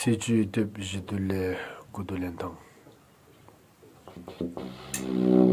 세주 뜻 Thank you.